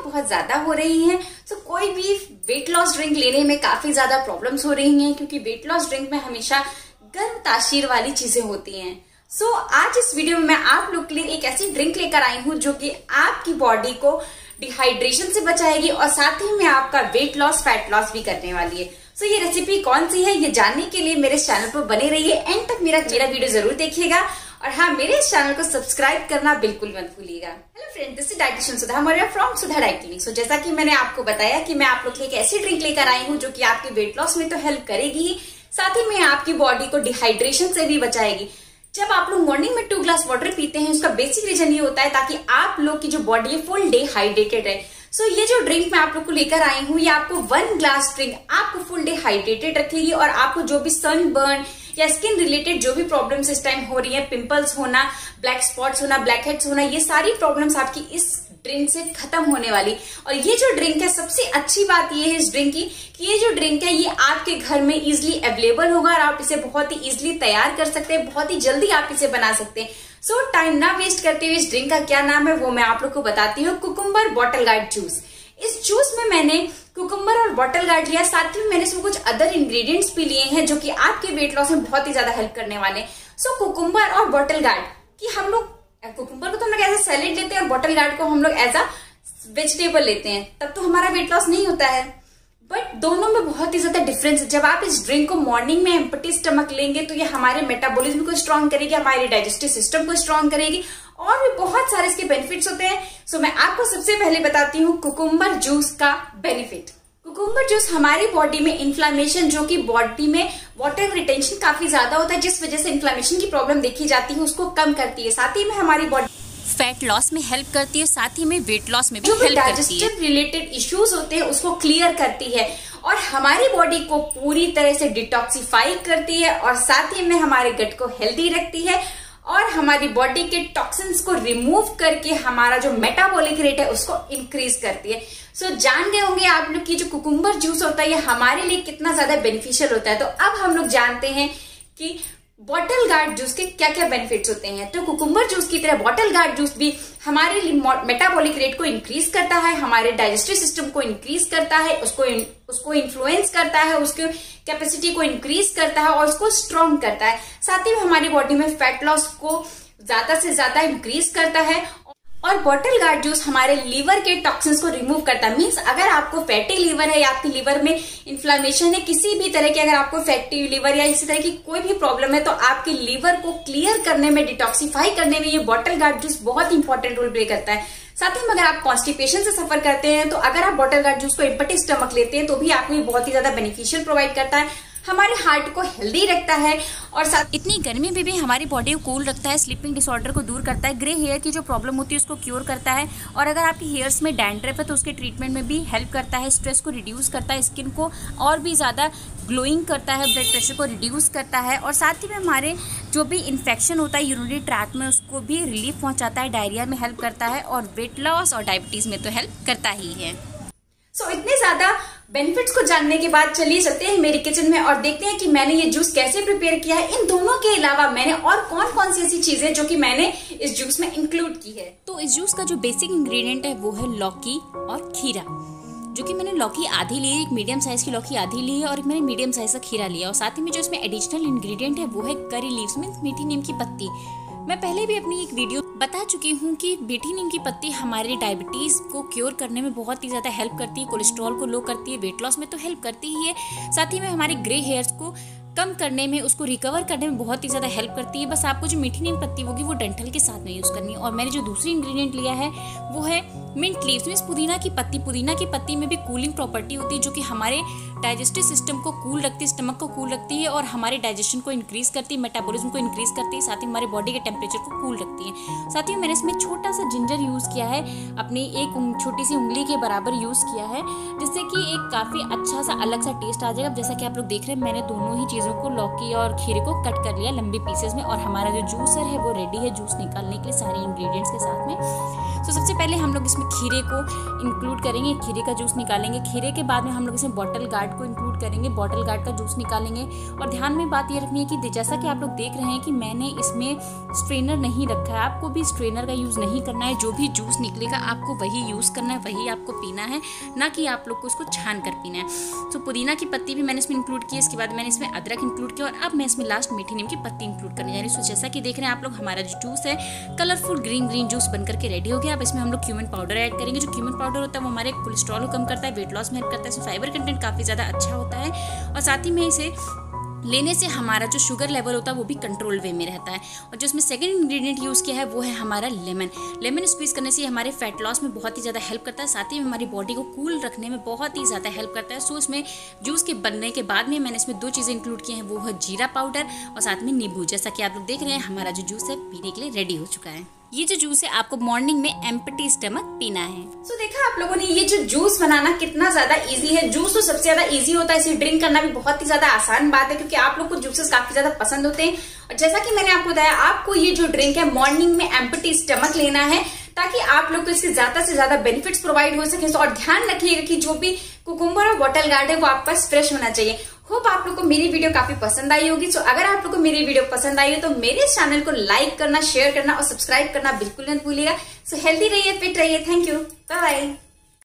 उल्टियाँ बहुत ज़्यादा हो रही हैं। तो कोई भी वेट लॉस ड्रिंक लेने में काफ़ी ज़्यादा प्रॉब्लम्स हो रही हैं क्योंकि वेट लॉस ड्रिंक में हमेशा गर्म तासीर वाली चीज़ें होती हैं। सो so, आज इस वीडियो में मैं आप लोग के लिए एक ऐसी ड्रिंक लेकर आई हूँ जो कि आपकी बॉडी को डिहाइड्रेशन से बचाएगी और साथ ही में आपका वेट लॉस फैट लॉस भी करने वाली है। सो so, ये रेसिपी कौन सी है ये जानने के लिए मेरे चैनल पर बने रहिए। एंड तक मेरा मेरा वीडियो ज़रूर देखिएगा। और हाँ मेरे इस चैनल को सब्सक्राइब करना बिल्कुल मत भूलिएगा। Hello friend this is dietitian Sudha Maurya from Sudha diet so जैसा कि मैंने आपको बताया कि मैं आप लोग के एक ऐसी ड्रिंक लेकर आई हूँ जो कि आपके वेट लॉस में तो हेल्प करेगी साथ ही में आपकी बॉडी को डिहाइड्रेशन से भी बचाएगी। जब आप लोग मॉर्निंग में टू ग्लास वाटर पीते हैं उसका बेसिक रीजन ये होता है ताकि आप लोग की जो बॉडी है फुल डे हाइड्रेटेड है सो so, ये जो ड्रिंक मैं आप लोग को लेकर आई हूँ ये आपको वन ग्लास ड्रिंक आपको फुल डे हाइड्रेटेड रखेगी और आपको जो भी सन बर्न या स्किन रिलेटेड जो भी प्रॉब्लम्स इस टाइम हो रही है पिंपल्स होना ब्लैक स्पॉट्स होना ब्लैक हेड्स होना, ये सारी प्रॉब्लम्स आपकी इस ड्रिंक से खत्म होने वाली। और ये जो ड्रिंक है, सबसे अच्छी बात ये है इस ड्रिंक की कि ये जो ड्रिंक है, ये आपके घर में इजिली अवेलेबल होगा और आप इसे बहुत ही इजिली तैयार कर सकते हैं, बहुत ही जल्दी आप इसे बना सकते हैं। सो टाइम ना वेस्ट करते हुए इस ड्रिंक का क्या नाम है, वो मैं आप लोग को बताती हूँ। कुकुम्बर बॉटल गार्ड जूस इस जूस में मैंने कुकुम्बर और बॉटल गार्ड लिया। साथ ही मैंने इसमें कुछ अदर इंग्रेडिएंट्स भी लिए हैं जो कि आपके वेट लॉस में बहुत ही ज़्यादा हेल्प करने वाले। सो कुकुम्बर और बॉटल गार्ड की हम लोग कुकुम्बर को तो हम लोग एज ए सैलेड लेते हैं और बॉटल गार्ड को हम लोग एज अ वेजिटेबल लेते हैं। तब तो हमारा वेट लॉस नहीं होता है। बट दोनों में बहुत ही ज़्यादा डिफरेंस है। जब आप इस ड्रिंक को मॉर्निंग में एम्पटी स्टमक लेंगे तो ये हमारे मेटाबॉलिज्म को स्ट्रॉन्ग करेगी, हमारे डाइजेस्टिव सिस्टम को स्ट्रांग करेगी और भी बहुत सारे इसके बेनिफिट्स होते हैं। सो मैं आपको सबसे पहले बताती हूँ कुकुम्बर जूस का बेनिफिट कुकुम्बर जूस हमारी बॉडी में इन्फ्लामेशन जो कि बॉडी में वाटर रिटेंशन काफ़ी ज़्यादा होता है जिस वजह से इन्फ्लामेशन की प्रॉब्लम देखी जाती है उसको कम करती है। साथ ही में हमारी बॉडी फैट लॉस में हेल्प करती है साथ ही में वेट लॉस में भी हेल्प करती है। रिलेटेड इश्यूज़ होते हैं उसको क्लियर करती है। और हमारी बॉडी को पूरी तरह से डिटॉक्सिफाई करती है और साथ ही में हमारे गट को हेल्दी रखती है। और हमारी बॉडी के टॉक्सिन्स को रिमूव करके हमारा जो मेटाबॉलिक रेट है उसको इंक्रीज करती है। सो so, जान गए होंगे आप लोग की जो कुकुम्बर जूस होता है ये हमारे लिए कितना ज़्यादा बेनिफिशियल होता है। तो अब हम लोग जानते हैं कि बॉटल गार्ड जूस के क्या क्या बेनिफिट्स होते हैं? तो कुकुम्बर जूस की तरह बॉटल गार्ड जूस भी हमारे मेटाबॉलिक रेट को इंक्रीज करता है हमारे डाइजेस्टिव सिस्टम को इंक्रीज करता है उसको इन, उसको इन्फ्लुएंस करता है उसके कैपेसिटी को इंक्रीज करता है और उसको स्ट्रॉन्ग करता है। साथ ही हमारी बॉडी में फैट लॉस को ज़्यादा से ज़्यादा इंक्रीज करता है और बॉटल गार्ड जूस हमारे लीवर के टॉक्सिन्स को रिमूव करता है। मीन्स अगर आपको फैटी लीवर है या आपके लीवर में इन्फ्लामेशन है, किसी भी तरह की अगर आपको फैटी लीवर या इसी तरह की कोई भी प्रॉब्लम है तो आपके लीवर को क्लियर करने में डिटॉक्सिफाई करने में ये बॉटल गार्ड जूस बहुत इंपॉर्टेंट रोल प्ले करता है। साथ ही अगर आप कॉन्स्टिपेशन से सफ़र करते हैं तो अगर आप बॉटल गार्ड जूस को इम्पटी स्टमक लेते हैं तो भी आपको बहुत ही ज़्यादा बेनिफिशियल प्रोवाइड करता है। हमारे हार्ट को हेल्दी रखता है और साथ इतनी गर्मी में भी हमारी बॉडी को कूल रखता है स्लीपिंग डिसऑर्डर को दूर करता है। ग्रे हेयर की जो प्रॉब्लम होती है उसको क्योर करता है। और अगर आपके हेयर्स में डैंड्रफ है तो उसके ट्रीटमेंट में भी हेल्प करता है स्ट्रेस को रिड्यूस करता है स्किन को और भी ज़्यादा ग्लोइंग करता है ब्लड प्रेशर को रिड्यूस करता है। और साथ ही में हमारे जो भी इन्फेक्शन होता है यूरिनरी ट्रैक में उसको भी रिलीफ पहुंचाता है डायरिया में हेल्प करता है और वेट लॉस और डायबिटीज़ में तो हेल्प करता ही है। सो so, इतने ज़्यादा बेनिफिट्स को जानने के बाद चलिए चलते हैं मेरे किचन में और देखते हैं कि मैंने ये जूस कैसे प्रिपेयर किया है। इन दोनों के अलावा मैंने और कौन कौन सी ऐसी चीज़ें जो कि मैंने इस जूस में इंक्लूड की है। तो इस जूस का जो बेसिक इंग्रेडिएंट है वो है लौकी और खीरा, जो कि मैंने लौकी आधी ली है, एक मीडियम साइज़ की लौकी आधी ली है और एक मैंने मीडियम साइज़ का खीरा लिया और साथ ही में जो इसमें एडिशनल इंग्रेडिएंट है वो है करी लीव्स मीन मीठी नीम की पत्ती। मैं पहले भी अपनी एक वीडियो बता चुकी हूँ कि बेटी नीम की पत्ती हमारे डायबिटीज़ को क्योर करने में बहुत ही ज़्यादा हेल्प करती है कोलेस्ट्रॉल को लो करती है वेट लॉस में तो हेल्प करती ही है। साथ ही में हमारे ग्रे हेयर्स को कम करने में, उसको रिकवर करने में बहुत ही ज़्यादा हेल्प करती है। बस आपको जो मीठी नीम पत्ती होगी वो डेंटल के साथ में यूज़ करनी है। और मैंने जो दूसरी इंग्रेडिएंट लिया है, वो है मिंट लीव्स मीन्स पुदीना की पत्ती, पुदीना की पत्ती में भी कूलिंग प्रॉपर्टी होती है, जो कि हमारे डाइजेस्टिव सिस्टम को कूल रखती है, स्टमक को कूल रखती है और हमारे डाइजेशन को इंक्रीज करती है मेटाबॉलिज्म को इंक्रीज करती है, साथ ही हमारे बॉडी के टेम्परेचर को कूल रखती है। साथ ही मैंने इसमें छोटा सा जिंजर यूज़ किया है, अपनी एक छोटी सी उंगली के बराबर यूज़ किया है, जिससे कि एक काफ़ी अच्छा सा अलग सा टेस्ट आ जाएगा। जैसा कि आप लोग देख रहे हैं, मैंने दोनों ही चीज़ों को लौकी और खीरे को कट कर लिया लंबे पीसेस में, और हमारा जो जूसर है, वो रेडी है जूस निकालने के लिए सारे इंग्रेडिएंट्स के साथ में। तो सबसे पहले हम लोग इसमें खीरे को इंक्लूड करेंगे, खीरे का जूस निकालेंगे। खीरे के बाद में हम लोग इसमें बॉटल गार्ड को इंक्लूड करेंगे बॉटल गार्ड का जूस निकालेंगे। और ध्यान में बात ये रखनी है कि जैसा कि आप लोग देख रहे हैं कि मैंने इसमें स्ट्रेनर नहीं रखा है। आपको भी स्ट्रेनर का यूज़ नहीं करना है। जो भी जूस निकलेगा, आपको वही यूज़ करना है, वही आपको पीना है। ना कि आप लोग को उसको छान कर पीना है। तो पुदीना की पत्ती भी मैंने इसमें इंक्लूड की इसके बाद मैंने इसमें अदरक इंक्लूड किया और अब मैं इसमें लास्ट मीठी नीम की पत्ती इंक्लूड करने जा रही हूँ। जैसा कि देख रहे हैं आप लोग, हमारा जो जूस है कलरफुल ग्रीन ग्रीन जूस बन करके रेडी हो गया। अब इसमें हम लोग क्यूमन पाउडर ऐड करेंगे। जो क्यूमन पाउडर होता है, वो हमारे कोलेस्ट्रॉल को कम करता है वेट लॉस में हेल्प करता है। इसमें फाइबर कंटेंट काफ़ी ज़्यादा अच्छा होता है। और साथ ही में इसे लेने से हमारा जो शुगर लेवल होता है, वो भी कंट्रोल वे में रहता है। और जो इसमें सेकंड इंग्रेडिएंट यूज़ किया है, वो है हमारा लेमन लेमन स्क्वीज करने से हमारे फैट लॉस में बहुत ही ज़्यादा हेल्प करता है। साथ ही हमारी बॉडी को कूल रखने में बहुत ही ज़्यादा हेल्प करता है। सो इसमें जूस के बनने के बाद में मैंने इसमें दो चीज़ें इंक्लूड की हैं। वो है जीरा पाउडर और साथ में नींबू। जैसा कि आप लोग देख रहे हैं, हमारा जो जूस है, पीने के लिए रेडी हो चुका है। ये जो जूस है आपको मॉर्निंग में एम्पटी स्टमक पीना है। सो so, देखा आप लोगों ने ये जो जूस बनाना कितना ज़्यादा इजी है। जूस तो सबसे ज़्यादा इजी होता है इसे ड्रिंक करना भी बहुत ही ज़्यादा आसान बात है क्योंकि आप लोग को जूसेस काफ़ी ज़्यादा पसंद होते हैं। और जैसा कि मैंने आपको बताया आपको ये जो ड्रिंक है मॉर्निंग में एम्पटी स्टमक लेना है ताकि आप लोग को इसके ज़्यादा से ज़्यादा बेनिफिट्स प्रोवाइड हो सके। और ध्यान रखिएगा कि जो भी कुकुम्बर और बॉटल गार्ड है वो आपके पास फ्रेश होना चाहिए। होप आप लोग को मेरी वीडियो काफ़ी पसंद आई होगी। तो अगर आप लोग को मेरी वीडियो पसंद आई हो तो मेरे चैनल को लाइक करना शेयर करना और सब्सक्राइब करना बिल्कुल नहीं भूलिएगा। सो हेल्दी रहिए फिट रहिए। Thank you bye bye